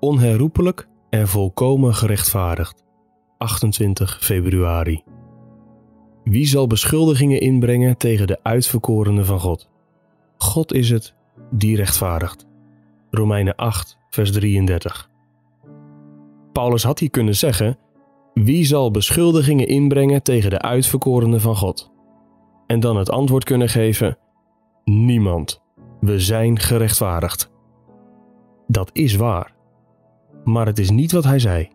onherroepelijk en volkomen gerechtvaardigd. 28 februari. Wie zal beschuldigingen inbrengen tegen de uitverkorenen van God? God is het die rechtvaardigt. Romeinen 8, vers 33. Paulus had hier kunnen zeggen: Wie zal beschuldigingen inbrengen tegen de uitverkorenen van God? En dan het antwoord kunnen geven: Niemand. We zijn gerechtvaardigd. Dat is waar. Maar het is niet wat hij zei.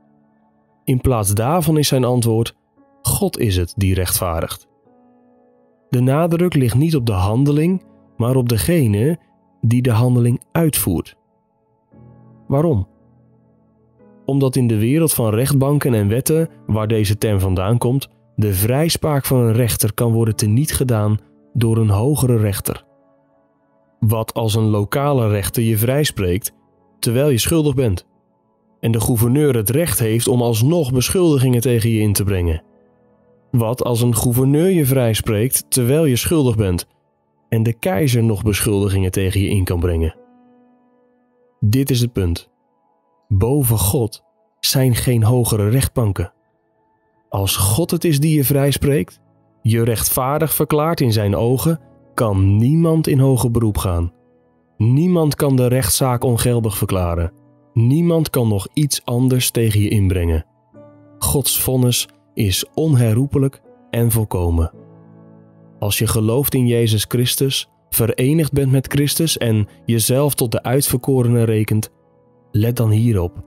In plaats daarvan is zijn antwoord: God is het die rechtvaardigt. De nadruk ligt niet op de handeling, maar op degene die de handeling uitvoert. Waarom? Omdat in de wereld van rechtbanken en wetten, waar deze term vandaan komt, de vrijspraak van een rechter kan worden teniet gedaan door een hogere rechter. Wat als een lokale rechter je vrijspreekt terwijl je schuldig bent? En de gouverneur het recht heeft om alsnog beschuldigingen tegen je in te brengen. Wat als een gouverneur je vrijspreekt terwijl je schuldig bent en de keizer nog beschuldigingen tegen je in kan brengen? Dit is het punt. Boven God zijn geen hogere rechtbanken. Als God het is die je vrijspreekt, je rechtvaardig verklaart in zijn ogen, kan niemand in hoger beroep gaan. Niemand kan de rechtszaak ongeldig verklaren. Niemand kan nog iets anders tegen je inbrengen. Gods vonnis is onherroepelijk en volkomen. Als je gelooft in Jezus Christus, verenigd bent met Christus en jezelf tot de uitverkorenen rekent, let dan hierop.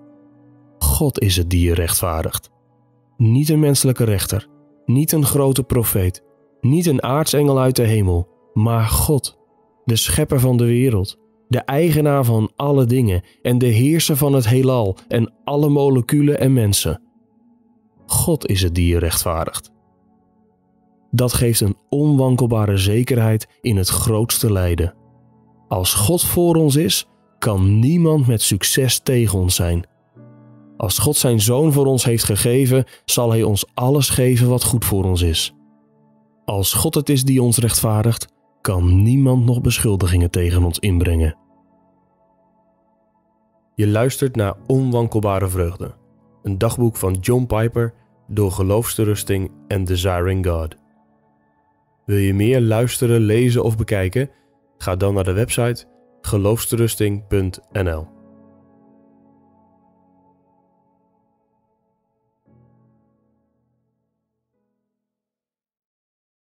God is het die je rechtvaardigt. Niet een menselijke rechter, niet een grote profeet, niet een aartsengel uit de hemel, maar God, de schepper van de wereld, de eigenaar van alle dingen en de heerser van het heelal en alle moleculen en mensen. God is het die je rechtvaardigt. Dat geeft een onwankelbare zekerheid in het grootste lijden. Als God voor ons is, kan niemand met succes tegen ons zijn. Als God zijn zoon voor ons heeft gegeven, zal hij ons alles geven wat goed voor ons is. Als God het is die ons rechtvaardigt, kan niemand nog beschuldigingen tegen ons inbrengen. Je luistert naar Onwankelbare Vreugde, een dagboek van John Piper door Geloofsterusting en Desiring God. Wil je meer luisteren, lezen of bekijken? Ga dan naar de website geloofsterusting.nl.